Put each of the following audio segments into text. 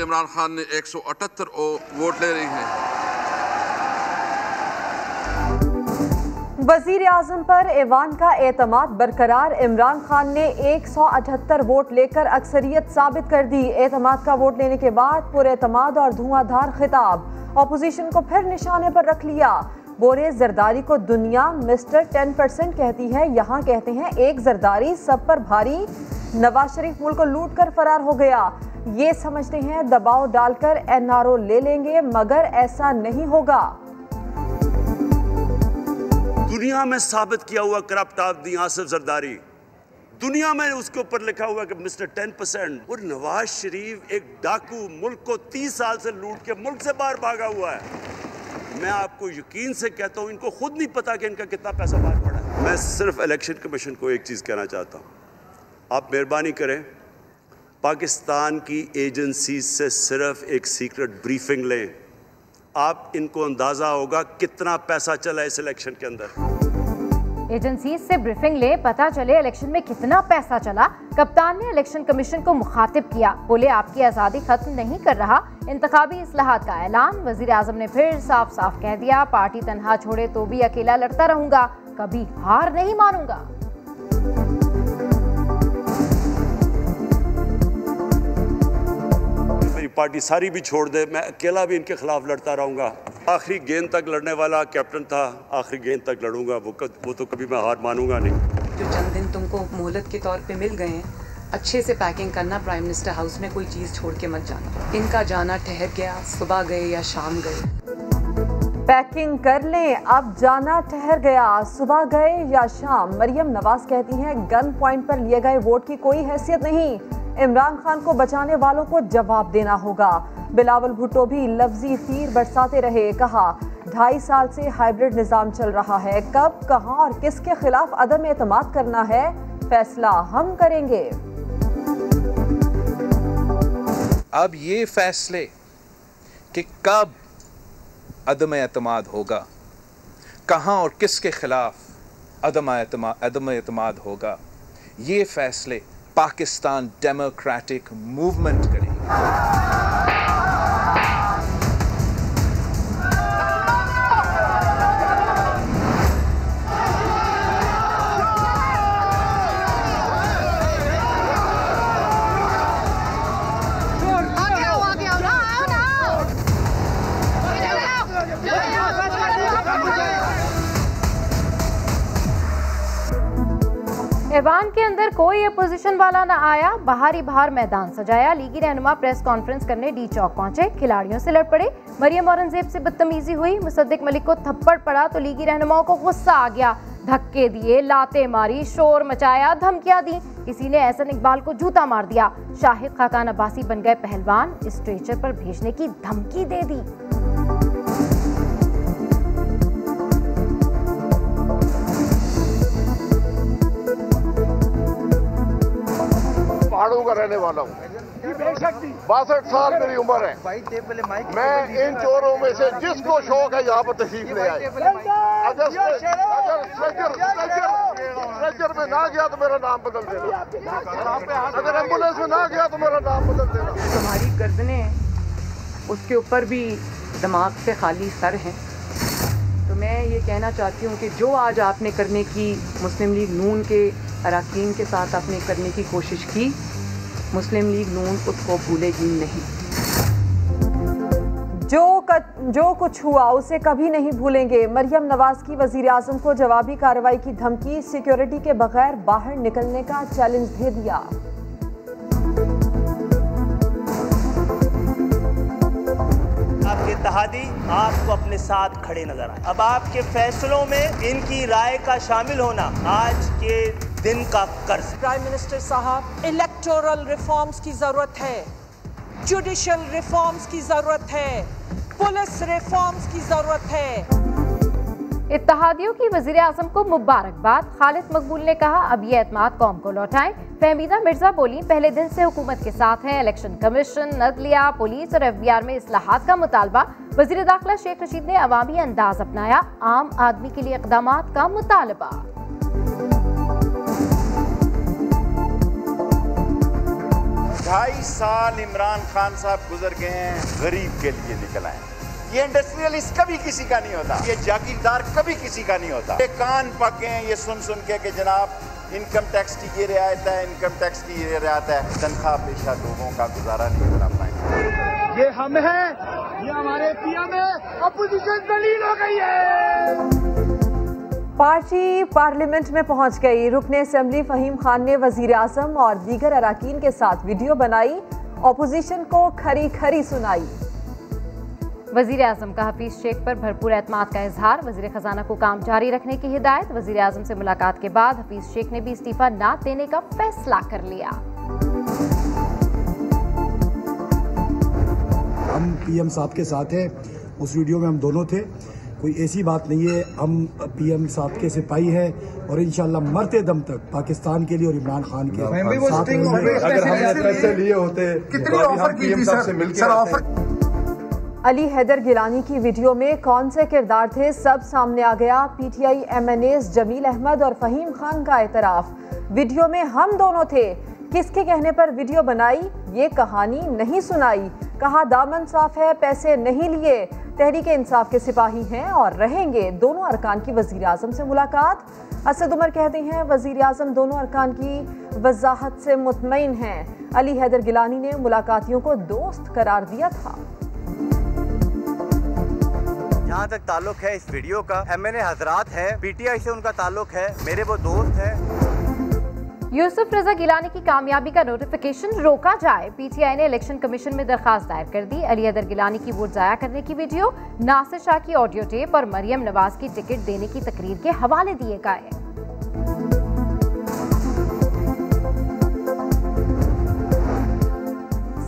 से इमरान खान ने एक सौ अठहत्तर वोट ले रही हैं। वज़ीर आज़म पर ऐवान का एतमाद बरकरार। इमरान खान ने एक सौ अठहत्तर वोट लेकर अक्सरियत साबित कर दी। एतमाद का वोट लेने के बाद पुरमाद और धुआंधार खिताब। अपोजिशन को फिर निशाने पर रख लिया। बोरे जरदारी को दुनिया मिस्टर टेन परसेंट कहती है। यहाँ कहते हैं, एक जरदारी, सब पर भारी। नवाज़ शरीफ मुल्क को लूट कर फरार हो गया। ये समझते हैं, दबाव डालकर एनआरओ ले लेंगे, मगर ऐसा नहीं होगा। दुनिया में साबित किया हुआ करप्ट आदमी आसिफ जरदारी। दुनिया में उसके ऊपर लिखा हुआ कि मिस्टर टेन परसेंट और नवाज़ शरीफ एक डाकू मुल्क को तीस साल से लूट के मुल्क से बाहर भागा हुआ है। मैं आपको यकीन से कहता हूँ, इनको खुद नहीं पता कि इनका कितना पैसा बाहर पड़ा है। मैं सिर्फ़ इलेक्शन कमीशन को एक चीज़ कहना चाहता हूँ। आप मेहरबानी करें पाकिस्तान की एजेंसी से सिर्फ़ एक सीक्रेट ब्रीफिंग लें। आप इनको अंदाज़ा होगा कितना पैसा चला इस इलेक्शन के अंदर। एजेंसी से ब्रीफिंग ले, पता चले इलेक्शन में कितना पैसा चला। कप्तान ने इलेक्शन कमीशन को मुखातिब किया। बोले, आपकी आज़ादी खत्म नहीं कर रहा। इंतबी असलाहत का ऐलान। वज़ीर आज़म ने फिर साफ़ साफ़ कह दिया, पार्टी तनहा छोड़े तो भी अकेला लड़ता रहूँगा। कभी हार नहीं मानूँगा। पार्टी सारी भी छोड़ दे मैं अकेला भी इनके खिलाफ लड़ता रहूँगा। आखिरी गेंद तक लड़ने वाला कैप्टन था आखिरी गेंद तक लड़ूँगा वो वो तो कभी मैं हार मानूँगा नहीं। जो चंद दिन तुमको मोहलत के तौर पे मिल गए हैं अच्छे से पैकिंग करना प्राइम मिनिस्टर हाउस में कोई चीज़ छोड़ के मत जाना। इनका जाना ठहर गया सुबह गए या शाम गए। पैकिंग कर लें अब जाना ठहर गया सुबह गए या शाम। मरियम नवाज़ कहती हैं गन पॉइंट पर लिए गए वोट की कोई हैसियत नहीं। इमरान खान को बचाने वालों को जवाब देना होगा। बिलावल भुट्टो भी लफ्जी तीर बरसाते रहे, कहा, ढाई साल से हाइब्रिड निज़ाम चल रहा है। कब, कहाँ और किसके खिलाफ अदम एतमाद करना है? फैसला हम करेंगे। अब ये फैसले कि कब अदम एतमाद होगा, कहाँ और किसके खिलाफ अदम अदम एतमाद होगा, ये फैसले पाकिस्तान डेमोक्रेटिक मूवमेंट करेगी। ऐवान के अंदर कोई अपोजिशन वाला न आया, बाहरी बाहर मैदान सजाया, लीगी रहनुमा प्रेस कॉन्फ्रेंस करने डी चौक पहुँचे। खिलाड़ियों से लड़ पड़े। मरियम औरंगज़ेब से बदतमीजी हुई। मुसद्दिक मलिक को थप्पड़ पड़ा तो लीगी रहनुमाओं को गुस्सा आ गया। धक्के दिए, लाते मारी, शोर मचाया, धमकियाँ दी। किसी ने एहसन इकबाल को जूता मार दिया। शाहिद खाकान अब्बासी बन गए पहलवान। स्ट्रेचर पर भेजने की धमकी दे दी। का रहने वाला हूँ। बासठ साल मेरी उम्र है। मैं इन चोरों में से जिसको शौक है यहाँ पर तशरीफ़ ले आए अगर अगर स्ट्रेचर में ना गया तो मेरा नाम बदल देना। अगर एंबुलेंस में ना गया तो मेरा नाम बदल देना। तुम्हारी गर्दने उसके ऊपर भी दिमाग से खाली सर हैं। तो मैं ये कहना चाहती हूँ कि जो आज आपने करने की मुस्लिम लीग नून के अरकान के साथ आपने करने की कोशिश की मुस्लिम लीग नून उसको भूलेगी नहीं। जो कच, जो कुछ हुआ उसे कभी नहीं भूलेंगे। मरियम नवाज़ की वज़ीर आज़म को जवाबी कार्रवाई की धमकी सिक्योरिटी के बगैर बाहर निकलने का चैलेंज दे दिया। आपके इतिहादी आपको अपने साथ खड़े नज़र आए। अब आपके फैसलों में इनकी राय का शामिल होना आज के दिन का कर्ज। प्राइम मिनिस्टर साहब इलेक्टोरल रिफॉर्म्स की ज़रूरत है। जुडिशल रिफॉर्म्स की ज़रूरत है। पुलिस रिफॉर्म्स की ज़रूरत है। इत्तेहादियों की वज़ीर आज़म को मुबारकबाद। खालिद मकबूल ने कहा अब ये एतमाद कौम को लौटाएँ। फहमीदा मिर्ज़ा बोली पहले दिन से हुकूमत के साथ हैं। इलेक्शन कमीशन नदलिया पुलिस और एफ़ बी आर में असलाहत का मुतालबा। वज़ीर दाखिला शेख रशीद ने अवामी अंदाज अपनाया आम आदमी के लिए इकदाम का मुतालबा। साल इमरान खान साहब गुजर गए हैं, गरीब के लिए निकल आए ये इंडस्ट्रियलिस्ट कभी किसी का नहीं होता, ये जागीरदार कभी किसी का नहीं होता। ये कान पके हैं, ये सुन सुन के कि जनाब इनकम टैक्स की ये रियायत है इनकम टैक्स की ये रियायत है। तनख्वाह पेशा लोगों का गुजारा नहीं करा पाएँगे ये हम हैं, ये हमारे पीएम है अपोजिशन दलील हो गई है। पार्टी पार्लियामेंट में पहुँच गई। रुकने असम्बली फहीम खान ने वज़ीर आज़म और दीगर अरकान के साथ वीडियो बनाई अपोजिशन को खरी खरी सुनाई। वज़ीर आज़म का हफीज शेख पर भरपूर एतमाद का इजहार। वज़ीर खजाना को काम जारी रखने की हिदायत। वज़ीर आज़म से मुलाकात के बाद हफीज शेख ने भी इस्तीफा न देने का फैसला कर लिया। हम पीएम साहब के साथ हैं। उस वीडियो में हम दोनों थे। कोई ऐसी बात नहीं है। हम पीएम साहब के सिपाही हैं और इंशाल्लाह मरते दम तक पाकिस्तान के लिए और इमरान खान के साथ अगर हमने पैसे लिए होते तो अली हैदर गिलानी की वीडियो में कौन से किरदार थे? सब सामने आ गया। पीटीआई एमएनएस जमील अहमद और फहीम खान का एतराफ। वीडियो में हम दोनों थे। किसके कहने पर वीडियो बनाई? ये कहानी नहीं सुनाई। कहा, दामन साफ़ है, पैसे नहीं लिए। तहरीक इंसाफ के सिपाही हैं और रहेंगे दोनों अरकान की वज़ीर आज़म से मुलाकात। असद उमर कहते हैं वज़ीर आज़म दोनों अरकान की वजाहत से मुतमिन हैं। अली हैदर गिलानी ने मुलाकातियों को दोस्त करार दिया था। जहाँ तक ताल्लुक है इस वीडियो का, एम एन ए हजरात है पीटीआई से उनका ताल्लुक है, मेरे वो दोस्त हैं। यूसुफ रजा गिलानी की कामयाबी का नोटिफिकेशन रोका जाए। पीटीआई ने इलेक्शन कमीशन में दरखास्त दायर कर दी। अली अदर गिलानी की वोट जाया करने की वीडियो, नासिर शाह की ऑडियो टेप और मरियम नवाज़ की टिकट देने की तकरीर के हवाले दिए गए।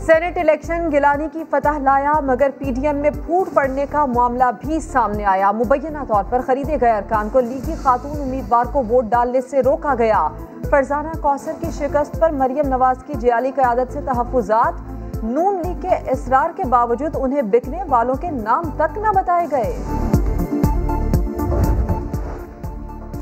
सेनेट इलेक्शन गिलानी की फतह लाया, मगर पीडीएम में फूट पड़ने का मामला भी सामने आया। मुबैना तौर पर खरीदे गए अरकान को लीगी खातून उम्मीदवार को वोट डालने से रोका गया। फरजाना कौसर की शिकस्त पर मरियम नवाज़ की जियाली क्यादत से तहफात नून लीग के इसरार के बावजूद उन्हें बिकने वालों के नाम तक न बताए गए।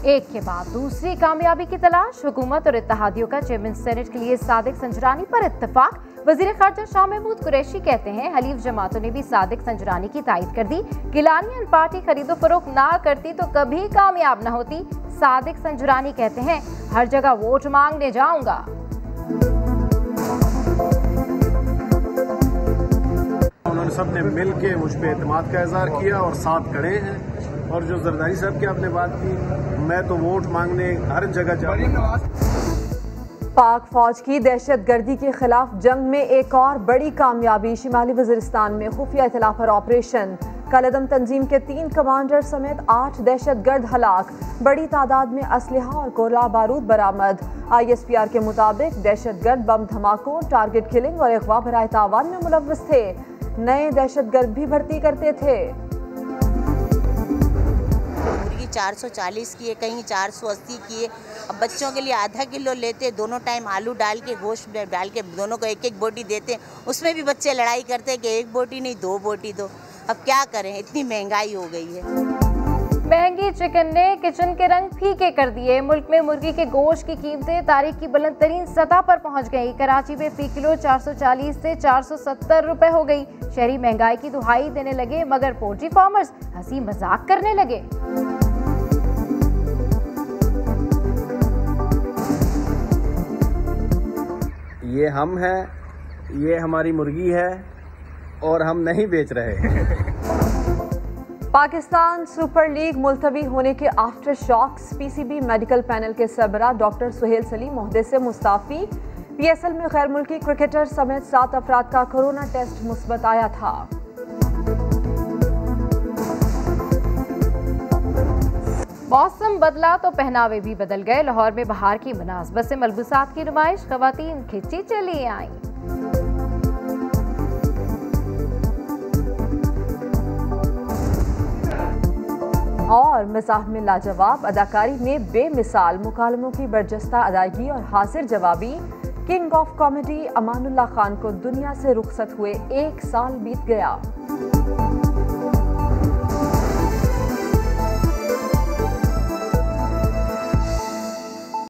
एक के बाद दूसरी कामयाबी की तलाश। हुकूमत और इतिहादियों का चेयरमैन सेनेट के लिए सादिक संजरानी पर इत्तेफाक। वज़ीर खारजा शाह महमूद कुरैशी कहते हैं, हलीफ जमातों ने भी सादिक संजरानी की तायद कर दी। गिलानी पार्टी खरीदो फरोख ना करती तो कभी कामयाब न होती। सादिक संजरानी कहते हैं हर जगह वोट मांगने जाऊँगा। उन्होंने सबने मिल के मुझ पर अतमाद का इजहार किया और साथ खड़े हैं। और जो जरदारी साहब की आपने बात की मैं तो वोट मांगने हर जगह जाऊँगा। पाक फौज की दहशत गर्दी के खिलाफ जंग में एक और बड़ी कामयाबी शिमाली वजरिस्तान में खुफिया इतला पर ऑपरेशन। कलदम तंजीम के तीन कमांडर समेत आठ दहशत गर्द हलाक। बड़ी तादाद में असलहा और गोला बारूद बरामद। आई एस पी आर के मुताबिक दहशत गर्द बम धमाकों, टारगेट किलिंग और अगवा भराए तावान में मुलवस थे। नए दहशत गर्द भी भर्ती करते थे। मुर्गी 440 की है कहीं 480 की है अब बच्चों के लिए आधा किलो लेते, दोनों टाइम आलू डाल के, गोश्त डाल के, दोनों को एक एक बोटी देते। उसमें भी बच्चे लड़ाई करते कि एक बोटी नहीं, दो बोटी दो। अब क्या करें? इतनी महँगाई हो गई है। महँगी चिकन ने किचन के रंग फीके कर दिए। मुल्क में मुर्गी के गोश्त की कीमतें तारीख की बुलंद तरीन सतह पर पहुँच गई। कराची में फ़ी किलो 440 से 470 रुपए हो गई। शहरी महँगाई की दुहाई देने लगे मगर पोल्ट्री फार्मर्स हँसी मज़ाक करने लगे। ये हम हैं ये हमारी मुर्गी है। और हम नहीं बेच रहे। पाकिस्तान सुपर लीग मुलतवी होने के after shocks PCB medical panel के सरबरा डॉक्टर सुहेल सलीम मोहदे से मुस्ताफ़ी। पीएसएल में गैर मुल्की क्रिकेटर समेत सात अफराद का कोरोना टेस्ट मुस्बत आया था। मौसम बदला तो पहनावे भी बदल गए। लाहौर में बहार की मुनासबत से मलबूसात की नुमाइश, खवतान खिंची चली आई। और मज़ाक में लाजवाब अदाकारी में बेमिसाल मुकालमों की बर्जस्ता अदायगी और हाजिर जवाबी king of comedy Amanullah Khan को दुनिया से रुखसत हुए एक साल बीत गया।